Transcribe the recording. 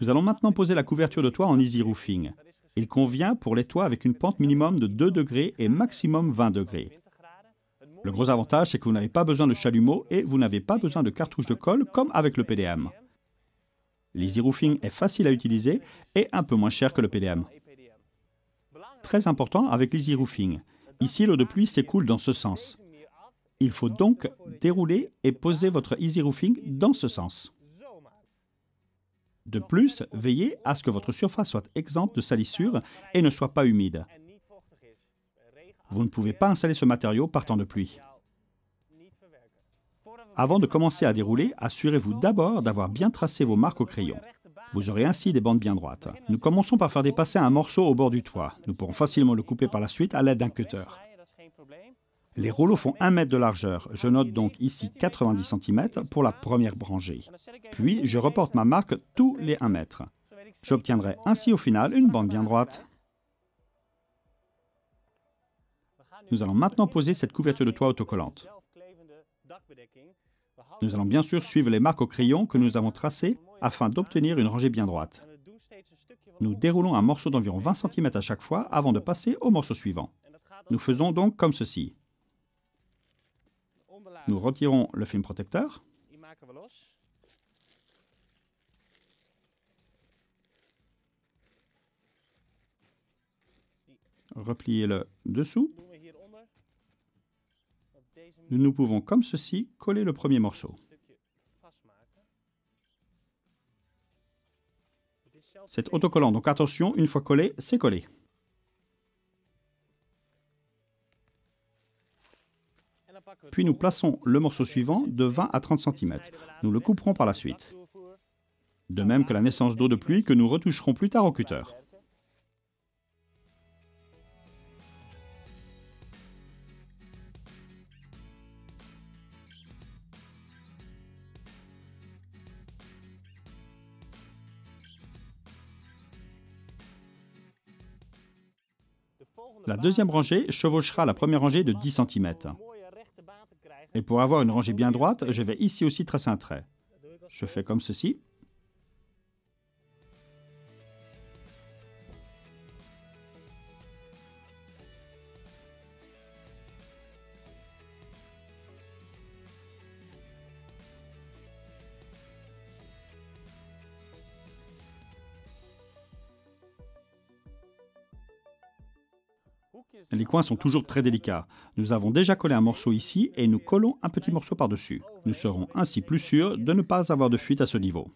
Nous allons maintenant poser la couverture de toit en easy roofing. Il convient pour les toits avec une pente minimum de 2 degrés et maximum 20 degrés. Le gros avantage, c'est que vous n'avez pas besoin de chalumeau et vous n'avez pas besoin de cartouches de colle comme avec le PDM. L'easy roofing est facile à utiliser et un peu moins cher que le PDM. Très important avec l'easy roofing. Ici, l'eau de pluie s'écoule dans ce sens. Il faut donc dérouler et poser votre easy roofing dans ce sens. De plus, veillez à ce que votre surface soit exempte de salissures et ne soit pas humide. Vous ne pouvez pas installer ce matériau par temps de pluie. Avant de commencer à dérouler, assurez-vous d'abord d'avoir bien tracé vos marques au crayon. Vous aurez ainsi des bandes bien droites. Nous commençons par faire dépasser un morceau au bord du toit. Nous pourrons facilement le couper par la suite à l'aide d'un cutter. Les rouleaux font 1 mètre de largeur. Je note donc ici 90 cm pour la première rangée. Puis, je reporte ma marque tous les 1 mètre. J'obtiendrai ainsi au final une bande bien droite. Nous allons maintenant poser cette couverture de toit autocollante. Nous allons bien sûr suivre les marques au crayon que nous avons tracées afin d'obtenir une rangée bien droite. Nous déroulons un morceau d'environ 20 cm à chaque fois avant de passer au morceau suivant. Nous faisons donc comme ceci. Nous retirons le film protecteur. Repliez-le dessous. Nous pouvons, comme ceci, coller le premier morceau. C'est autocollant, donc attention, une fois collé, c'est collé. Puis nous plaçons le morceau suivant de 20 à 30 cm. Nous le couperons par la suite. De même que la naissance d'eau de pluie que nous retoucherons plus tard au cutter. La deuxième rangée chevauchera la première rangée de 10 cm. Et pour avoir une rangée bien droite, je vais ici aussi tracer un trait. Je fais comme ceci. Les coins sont toujours très délicats. Nous avons déjà collé un morceau ici et nous collons un petit morceau par-dessus. Nous serons ainsi plus sûrs de ne pas avoir de fuite à ce niveau.